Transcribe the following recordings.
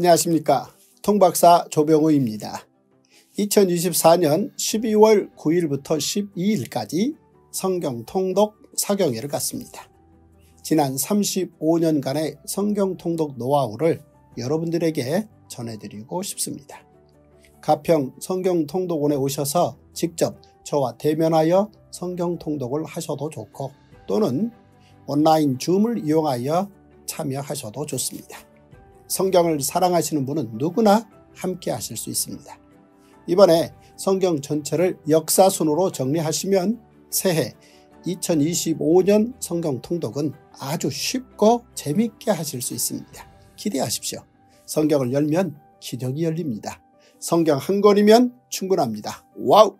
안녕하십니까 통박사 조병우입니다. 2024년 12월 9일부터 12일까지 성경 통독 사경회를 갔습니다. 지난 35년간의 성경 통독 노하우를 여러분들에게 전해드리고 싶습니다. 가평 성경 통독원에 오셔서 직접 저와 대면하여 성경 통독을 하셔도 좋고 또는 온라인 줌을 이용하여 참여하셔도 좋습니다. 성경을 사랑하시는 분은 누구나 함께 하실 수 있습니다. 이번에 성경 전체를 역사순으로 정리하시면 새해 2025년 성경 통독은 아주 쉽고 재밌게 하실 수 있습니다. 기대하십시오. 성경을 열면 기적이 열립니다. 성경 한 권이면 충분합니다. 와우!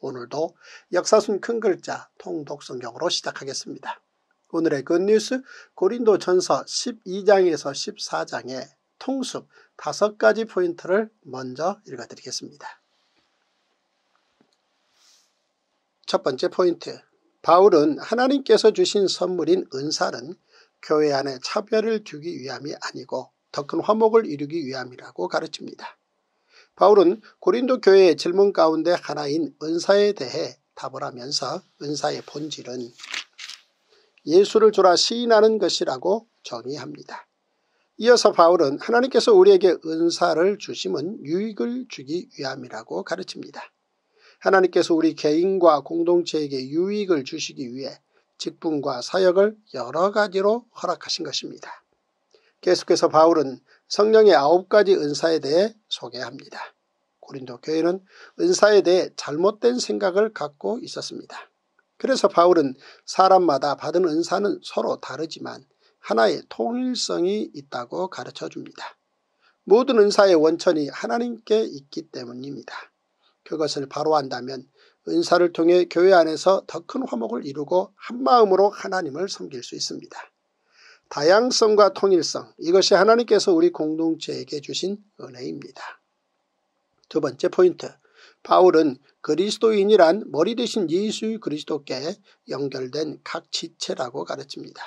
오늘도 역사순 큰 글자 통독 성경으로 시작하겠습니다. 오늘의 굿뉴스 고린도 전서 12장에서 14장의 통습 다섯 가지 포인트를 먼저 읽어드리겠습니다. 첫 번째 포인트 바울은 하나님께서 주신 선물인 은사는 교회 안에 차별을 두기 위함이 아니고 더 큰 화목을 이루기 위함이라고 가르칩니다. 바울은 고린도 교회의 질문 가운데 하나인 은사에 대해 답을 하면서 은사의 본질은 예수를 주라 시인하는 것이라고 정의합니다. 이어서 바울은 하나님께서 우리에게 은사를 주심은 유익을 주기 위함이라고 가르칩니다. 하나님께서 우리 개인과 공동체에게 유익을 주시기 위해 직분과 사역을 여러 가지로 허락하신 것입니다. 계속해서 바울은 성령의 아홉 가지 은사에 대해 소개합니다. 고린도 교회는 은사에 대해 잘못된 생각을 갖고 있었습니다. 그래서 바울은 사람마다 받은 은사는 서로 다르지만 하나의 통일성이 있다고 가르쳐 줍니다. 모든 은사의 원천이 하나님께 있기 때문입니다. 그것을 바로 한다면 은사를 통해 교회 안에서 더 큰 화목을 이루고 한마음으로 하나님을 섬길 수 있습니다. 다양성과 통일성 이것이 하나님께서 우리 공동체에게 주신 은혜입니다. 두 번째 포인트 바울은 그리스도인이란 머리 대신 예수 그리스도께 연결된 각 지체라고 가르칩니다.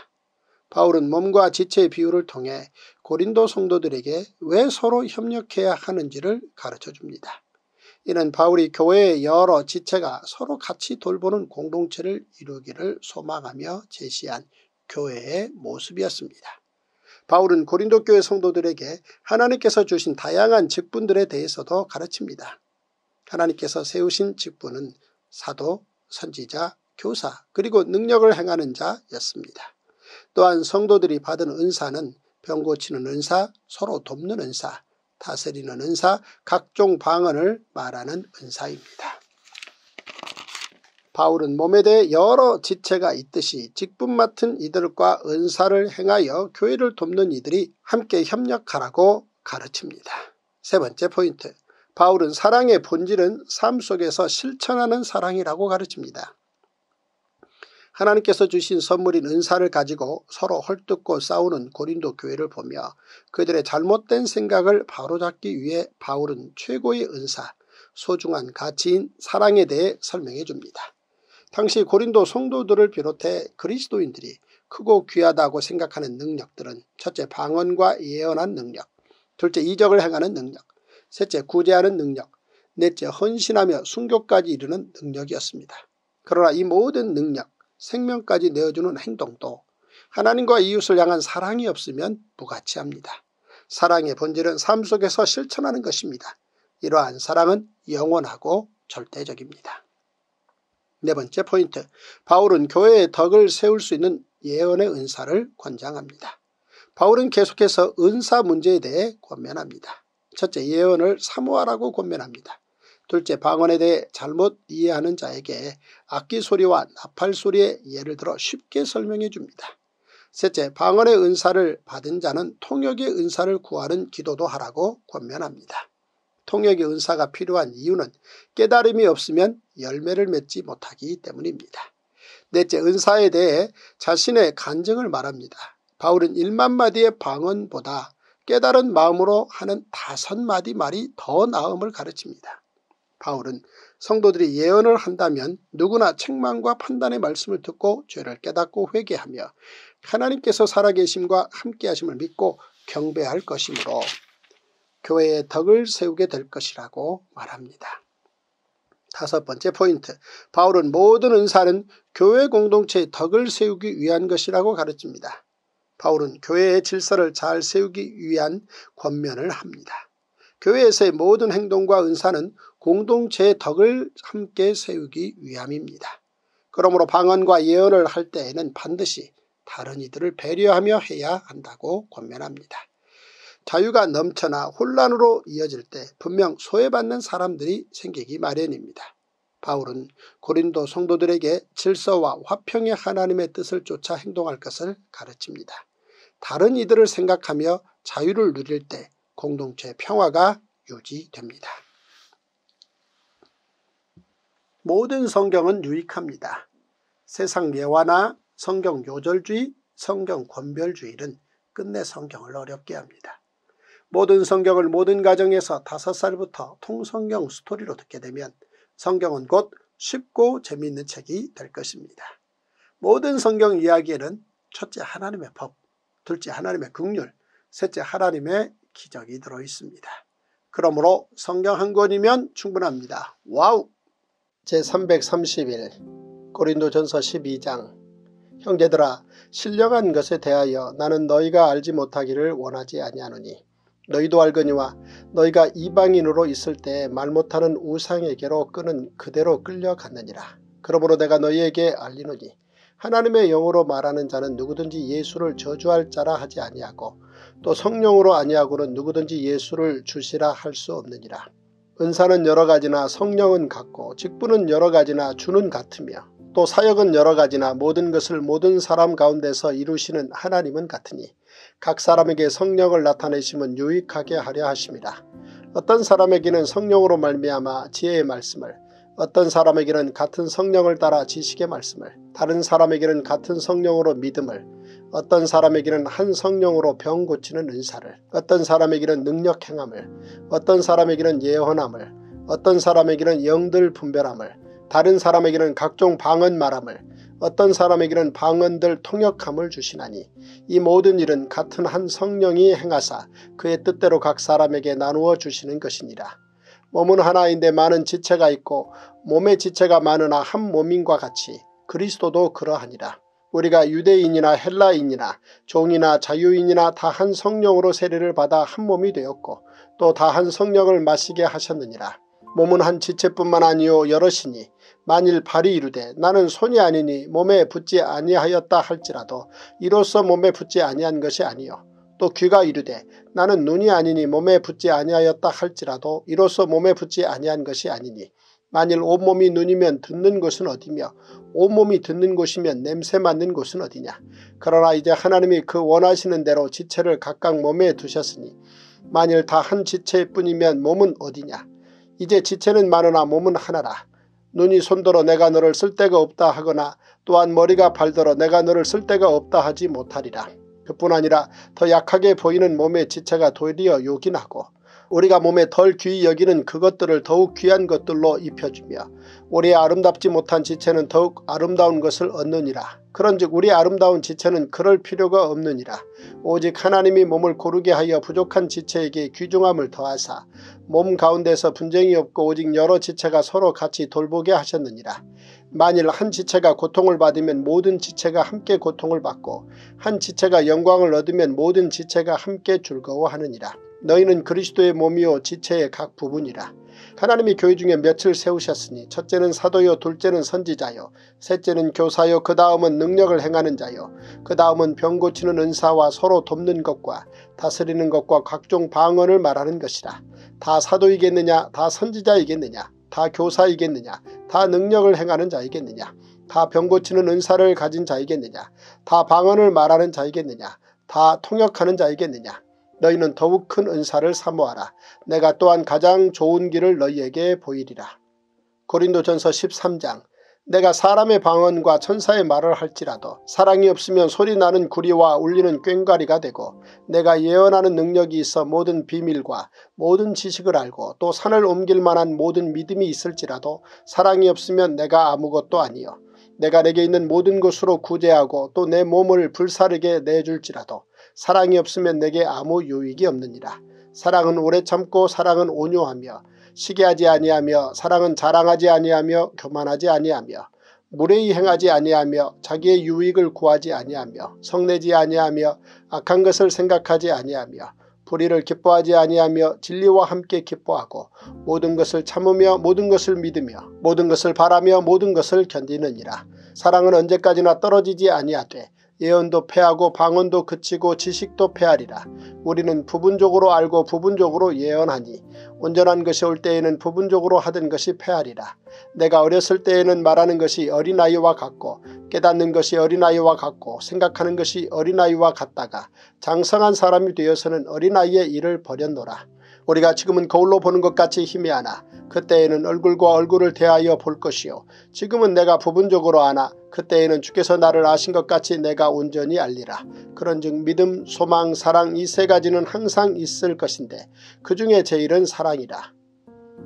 바울은 몸과 지체의 비유를 통해 고린도 성도들에게 왜 서로 협력해야 하는지를 가르쳐줍니다. 이는 바울이 교회의 여러 지체가 서로 같이 돌보는 공동체를 이루기를 소망하며 제시한 교회의 모습이었습니다. 바울은 고린도 교회 성도들에게 하나님께서 주신 다양한 직분들에 대해서도 가르칩니다. 하나님께서 세우신 직분은 사도, 선지자, 교사 그리고 능력을 행하는 자였습니다. 또한 성도들이 받은 은사는 병 고치는 은사, 서로 돕는 은사, 다스리는 은사, 각종 방언을 말하는 은사입니다. 바울은 몸에 대해 여러 지체가 있듯이 직분 맡은 이들과 은사를 행하여 교회를 돕는 이들이 함께 협력하라고 가르칩니다. 세 번째 포인트 바울은 사랑의 본질은 삶 속에서 실천하는 사랑이라고 가르칩니다. 하나님께서 주신 선물인 은사를 가지고 서로 헐뜯고 싸우는 고린도 교회를 보며 그들의 잘못된 생각을 바로잡기 위해 바울은 최고의 은사, 소중한 가치인 사랑에 대해 설명해 줍니다. 당시 고린도 성도들을 비롯해 그리스도인들이 크고 귀하다고 생각하는 능력들은 첫째 방언과 예언한 능력, 둘째 이적을 행하는 능력, 셋째 구제하는 능력, 넷째 헌신하며 순교까지 이르는 능력이었습니다. 그러나 이 모든 능력, 생명까지 내어주는 행동도 하나님과 이웃을 향한 사랑이 없으면 무가치합니다. 사랑의 본질은 삶 속에서 실천하는 것입니다. 이러한 사랑은 영원하고 절대적입니다. 네 번째 포인트 바울은 교회의 덕을 세울 수 있는 예언의 은사를 권장합니다. 바울은 계속해서 은사 문제에 대해 권면합니다. 첫째 예언을 사모하라고 권면합니다. 둘째 방언에 대해 잘못 이해하는 자에게 악기 소리와 나팔 소리의 예를 들어 쉽게 설명해 줍니다. 셋째 방언의 은사를 받은 자는 통역의 은사를 구하는 기도도 하라고 권면합니다. 통역의 은사가 필요한 이유는 깨달음이 없으면 열매를 맺지 못하기 때문입니다. 넷째 은사에 대해 자신의 간증을 말합니다. 바울은 1만 마디의 방언보다 깨달은 마음으로 하는 다섯 마디 말이 더 나음을 가르칩니다. 바울은 성도들이 예언을 한다면 누구나 책망과 판단의 말씀을 듣고 죄를 깨닫고 회개하며 하나님께서 살아계심과 함께하심을 믿고 경배할 것이므로 교회의 덕을 세우게 될 것이라고 말합니다. 다섯 번째 포인트 바울은 모든 은사는 교회 공동체의 덕을 세우기 위한 것이라고 가르칩니다. 바울은 교회의 질서를 잘 세우기 위한 권면을 합니다. 교회에서의 모든 행동과 은사는 공동체의 덕을 함께 세우기 위함입니다. 그러므로 방언과 예언을 할 때에는 반드시 다른 이들을 배려하며 해야 한다고 권면합니다. 자유가 넘쳐나 혼란으로 이어질 때 분명 소외받는 사람들이 생기기 마련입니다. 바울은 고린도 성도들에게 질서와 화평의 하나님의 뜻을 쫓아 행동할 것을 가르칩니다. 다른 이들을 생각하며 자유를 누릴 때 공동체 평화가 유지됩니다. 모든 성경은 유익합니다. 세상 예화나 성경 요절주의, 성경 권별주의는 끝내 성경을 어렵게 합니다. 모든 성경을 모든 가정에서 다섯 살부터 통성경 스토리로 듣게 되면 성경은 곧 쉽고 재미있는 책이 될 것입니다. 모든 성경 이야기에는 첫째 하나님의 법, 둘째 하나님의 극률, 셋째 하나님의 기적이 들어있습니다. 그러므로 성경 한 권이면 충분합니다. wow! 제331 고린도전서 12장 형제들아 신령한 것에 대하여 나는 너희가 알지 못하기를 원하지 아니하노니 너희도 알거니와 너희가 이방인으로 있을 때 말 못하는 우상에게로 끄는 그대로 끌려갔느니라. 그러므로 내가 너희에게 알리노니 하나님의 영으로 말하는 자는 누구든지 예수를 저주할 자라 하지 아니하고 또 성령으로 아니하고는 누구든지 예수를 주시라 할 수 없느니라. 은사는 여러 가지나 성령은 같고 직분은 여러 가지나 주는 같으며 또 사역은 여러 가지나 모든 것을 모든 사람 가운데서 이루시는 하나님은 같으니 각 사람에게 성령을 나타내심은 유익하게 하려 하십니다. 어떤 사람에게는 성령으로 말미암아 지혜의 말씀을 어떤 사람에게는 같은 성령을 따라 지식의 말씀을 다른 사람에게는 같은 성령으로 믿음을 어떤 사람에게는 한 성령으로 병 고치는 은사를 어떤 사람에게는 능력 행함을 어떤 사람에게는 예언함을 어떤 사람에게는 영들 분별함을 다른 사람에게는 각종 방언 말함을 어떤 사람에게는 방언들 통역함을 주시나니 이 모든 일은 같은 한 성령이 행하사 그의 뜻대로 각 사람에게 나누어 주시는 것이니라. 몸은 하나인데 많은 지체가 있고 몸의 지체가 많으나 한 몸인과 같이 그리스도도 그러하니라. 우리가 유대인이나 헬라인이나 종이나 자유인이나 다 한 성령으로 세례를 받아 한 몸이 되었고 또 다 한 성령을 마시게 하셨느니라. 몸은 한 지체뿐만 아니요 여럿이니 만일 발이 이르되 나는 손이 아니니 몸에 붙지 아니하였다 할지라도 이로써 몸에 붙지 아니한 것이 아니요. 또 귀가 이르되 나는 눈이 아니니 몸에 붙지 아니하였다 할지라도 이로써 몸에 붙지 아니한 것이 아니니 만일 온몸이 눈이면 듣는 곳은 어디며 온몸이 듣는 곳이면 냄새 맡는 곳은 어디냐? 그러나 이제 하나님이 그 원하시는 대로 지체를 각각 몸에 두셨으니 만일 다 한 지체뿐이면 몸은 어디냐 이제 지체는 많으나 몸은 하나라 눈이 손들어 내가 너를 쓸 데가 없다 하거나 또한 머리가 발들어 내가 너를 쓸 데가 없다 하지 못하리라. 그뿐 아니라 더 약하게 보이는 몸의 지체가 도리어 요긴하고 우리가 몸에 덜 귀히 여기는 그것들을 더욱 귀한 것들로 입혀주며 우리의 아름답지 못한 지체는 더욱 아름다운 것을 얻느니라. 그런즉 우리 아름다운 지체는 그럴 필요가 없느니라. 오직 하나님이 몸을 고르게 하여 부족한 지체에게 귀중함을 더하사 몸 가운데서 분쟁이 없고 오직 여러 지체가 서로 같이 돌보게 하셨느니라. 만일 한 지체가 고통을 받으면 모든 지체가 함께 고통을 받고 한 지체가 영광을 얻으면 모든 지체가 함께 즐거워하느니라. 너희는 그리스도의 몸이요 지체의 각 부분이라. 하나님이 교회 중에 며칠 세우셨으니 첫째는 사도요 둘째는 선지자요 셋째는 교사요 그 다음은 능력을 행하는 자요 그 다음은 병 고치는 은사와 서로 돕는 것과 다스리는 것과 각종 방언을 말하는 것이라. 다 사도이겠느냐 다 선지자이겠느냐 다 교사이겠느냐 다 능력을 행하는 자이겠느냐 다 병 고치는 은사를 가진 자이겠느냐 다 방언을 말하는 자이겠느냐 다 통역하는 자이겠느냐 너희는 더욱 큰 은사를 사모하라. 내가 또한 가장 좋은 길을 너희에게 보이리라. 고린도전서 13장 내가 사람의 방언과 천사의 말을 할지라도 사랑이 없으면 소리나는 구리와 울리는 꽹과리가 되고 내가 예언하는 능력이 있어 모든 비밀과 모든 지식을 알고 또 산을 옮길 만한 모든 믿음이 있을지라도 사랑이 없으면 내가 아무것도 아니요 내가 내게 있는 모든 것으로 구제하고 또 내 몸을 불사르게 내줄지라도 사랑이 없으면 내게 아무 유익이 없느니라. 사랑은 오래 참고 사랑은 온유하며 시기하지 아니하며 사랑은 자랑하지 아니하며 교만하지 아니하며 무례히 행하지 아니하며 자기의 유익을 구하지 아니하며 성내지 아니하며 악한 것을 생각하지 아니하며 불의를 기뻐하지 아니하며 진리와 함께 기뻐하고 모든 것을 참으며 모든 것을 믿으며 모든 것을 바라며 모든 것을 견디느니라. 사랑은 언제까지나 떨어지지 아니하되 예언도 패하고 방언도 그치고 지식도 패하리라. 우리는 부분적으로 알고 부분적으로 예언하니 온전한 것이 올 때에는 부분적으로 하던 것이 패하리라. 내가 어렸을 때에는 말하는 것이 어린아이와 같고 깨닫는 것이 어린아이와 같고 생각하는 것이 어린아이와 같다가 장성한 사람이 되어서는 어린아이의 일을 버렸노라. 우리가 지금은 거울로 보는 것 같이 희미하나 그때에는 얼굴과 얼굴을 대하여 볼 것이요 지금은 내가 부분적으로 아나 그때에는 주께서 나를 아신 것 같이 내가 온전히 알리라. 그런즉 믿음, 소망, 사랑 이 세 가지는 항상 있을 것인데 그 중에 제일은 사랑이라.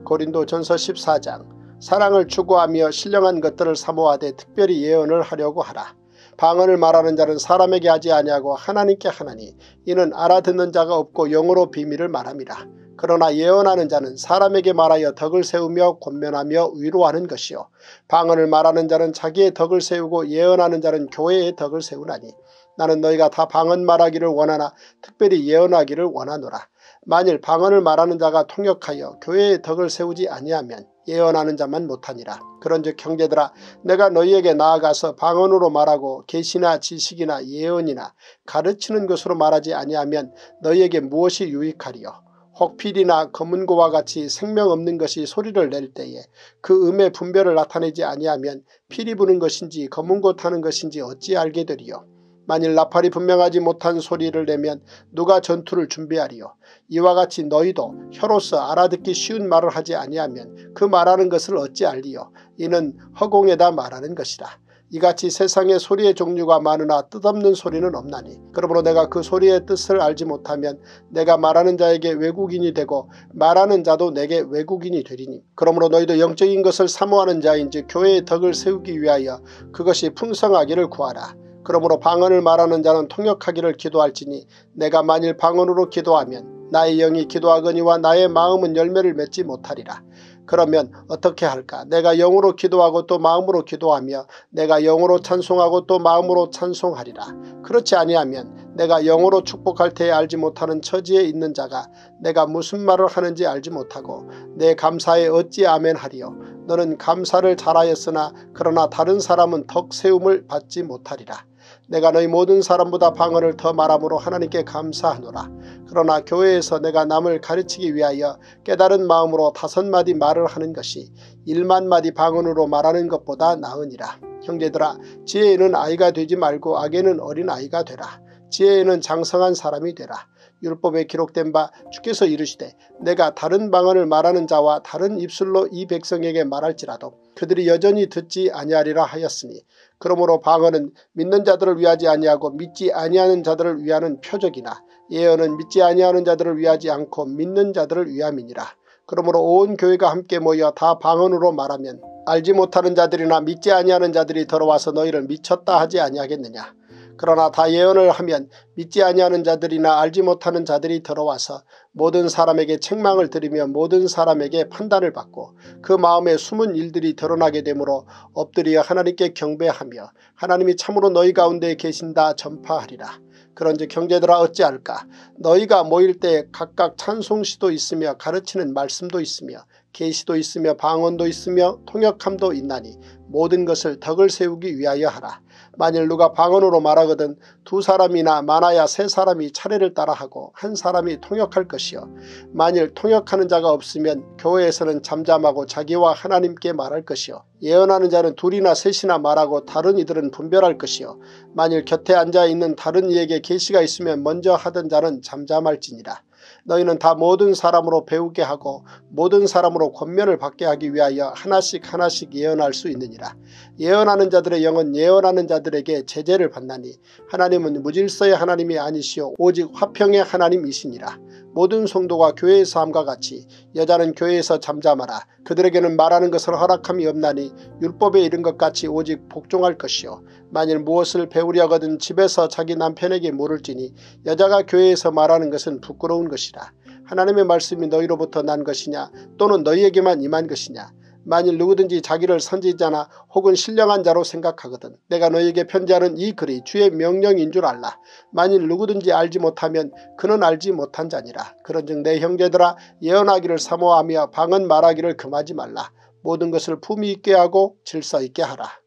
고린도 전서 14장 사랑을 추구하며 신령한 것들을 사모하되 특별히 예언을 하려고 하라. 방언을 말하는 자는 사람에게 하지 아니하고 하나님께 하나니 이는 알아듣는 자가 없고 영어로 비밀을 말함이라. 그러나 예언하는 자는 사람에게 말하여 덕을 세우며 권면하며 위로하는 것이요 방언을 말하는 자는 자기의 덕을 세우고 예언하는 자는 교회의 덕을 세우나니 나는 너희가 다 방언 말하기를 원하나 특별히 예언하기를 원하노라. 만일 방언을 말하는 자가 통역하여 교회의 덕을 세우지 아니하면 예언하는 자만 못하니라. 그런즉 형제들아 내가 너희에게 나아가서 방언으로 말하고 계시나 지식이나 예언이나 가르치는 것으로 말하지 아니하면 너희에게 무엇이 유익하리요. 혹필이나 검은고와 같이 생명 없는 것이 소리를 낼 때에 그 음의 분별을 나타내지 아니하면 필이 부는 것인지 검은고 타는 것인지 어찌 알게 되리요. 만일 나팔이 분명하지 못한 소리를 내면 누가 전투를 준비하리요. 이와 같이 너희도 혀로서 알아듣기 쉬운 말을 하지 아니하면 그 말하는 것을 어찌 알리요. 이는 허공에다 말하는 것이라. 이같이 세상에 소리의 종류가 많으나 뜻없는 소리는 없나니 그러므로 내가 그 소리의 뜻을 알지 못하면 내가 말하는 자에게 외국인이 되고 말하는 자도 내게 외국인이 되리니 그러므로 너희도 영적인 것을 사모하는 자인지 교회의 덕을 세우기 위하여 그것이 풍성하기를 구하라. 그러므로 방언을 말하는 자는 통역하기를 기도할지니 내가 만일 방언으로 기도하면 나의 영이 기도하거니와 나의 마음은 열매를 맺지 못하리라. 그러면 어떻게 할까 내가 영으로 기도하고 또 마음으로 기도하며 내가 영으로 찬송하고 또 마음으로 찬송하리라. 그렇지 아니하면 내가 영으로 축복할 때에 알지 못하는 처지에 있는 자가 내가 무슨 말을 하는지 알지 못하고 내 감사에 어찌 아멘하리요. 너는 감사를 잘하였으나 그러나 다른 사람은 덕 세움을 받지 못하리라. 내가 너희 모든 사람보다 방언을 더 말함으로 하나님께 감사하노라. 그러나 교회에서 내가 남을 가르치기 위하여 깨달은 마음으로 다섯 마디 말을 하는 것이 일만 마디 방언으로 말하는 것보다 나으니라. 형제들아 지혜에는 아이가 되지 말고 악에는 어린아이가 되라. 지혜에는 장성한 사람이 되라. 율법에 기록된 바 주께서 이르시되 내가 다른 방언을 말하는 자와 다른 입술로 이 백성에게 말할지라도 그들이 여전히 듣지 아니하리라 하였으니 그러므로 방언은 믿는 자들을 위하지 아니하고 믿지 아니하는 자들을 위하는 표적이나 예언은 믿지 아니하는 자들을 위하지 않고 믿는 자들을 위함이니라. 그러므로 온 교회가 함께 모여 다 방언으로 말하면 알지 못하는 자들이나 믿지 아니하는 자들이 들어와서 너희를 미쳤다 하지 아니하겠느냐. 그러나 다 예언을 하면 믿지 아니하는 자들이나 알지 못하는 자들이 들어와서 모든 사람에게 책망을 들이며 모든 사람에게 판단을 받고 그 마음에 숨은 일들이 드러나게 되므로 엎드려 하나님께 경배하며 하나님이 참으로 너희 가운데 계신다 전파하리라. 그런즉 형제들아 어찌할까 너희가 모일 때 각각 찬송시도 있으며 가르치는 말씀도 있으며 계시도 있으며 방언도 있으며 통역함도 있나니 모든 것을 덕을 세우기 위하여 하라. 만일 누가 방언으로 말하거든 두 사람이나 많아야 세 사람이 차례를 따라하고 한 사람이 통역할 것이요. 만일 통역하는 자가 없으면 교회에서는 잠잠하고 자기와 하나님께 말할 것이요. 예언하는 자는 둘이나 셋이나 말하고 다른 이들은 분별할 것이요. 만일 곁에 앉아있는 다른 이에게 계시가 있으면 먼저 하던 자는 잠잠할지니라 너희는 다 모든 사람으로 배우게 하고 모든 사람으로 권면을 받게 하기 위하여 하나씩 하나씩 예언할 수 있느니라. 예언하는 자들의 영은 예언하는 자들에게 제재를 받나니 하나님은 무질서의 하나님이 아니시오 오직 화평의 하나님이시니라. 모든 성도가 교회에서 함과 같이 여자는 교회에서 잠잠하라. 그들에게는 말하는 것을 허락함이 없나니 율법에 이른 것 같이 오직 복종할 것이요. 만일 무엇을 배우려거든 집에서 자기 남편에게 물을지니 여자가 교회에서 말하는 것은 부끄러운 것이라. 하나님의 말씀이 너희로부터 난 것이냐 또는 너희에게만 임한 것이냐 만일 누구든지 자기를 선지자나 혹은 신령한 자로 생각하거든 내가 너에게 편지하는 이 글이 주의 명령인 줄 알라. 만일 누구든지 알지 못하면 그는 알지 못한 자니라. 그런즉 내 형제들아 예언하기를 사모하며 방언 말하기를 금하지 말라. 모든 것을 품위 있게 하고 질서 있게 하라.